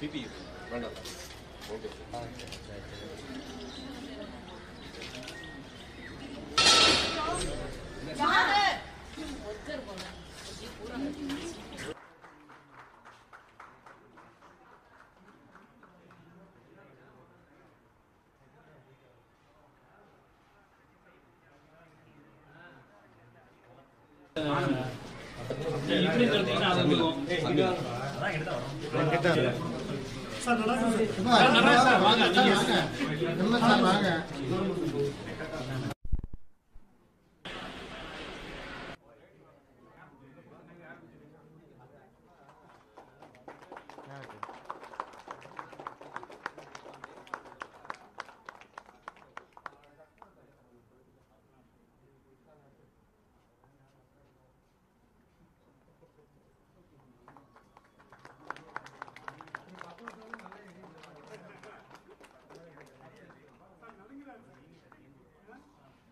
BP வேண்டாம். Okay இப்படி தடுத்தீங்கன்னா அது விழுகும். சார் நல்லா இருக்கு. சார். நடராஜ் சார், வாங்க, நீங்க வாங்க. சார் வாங்க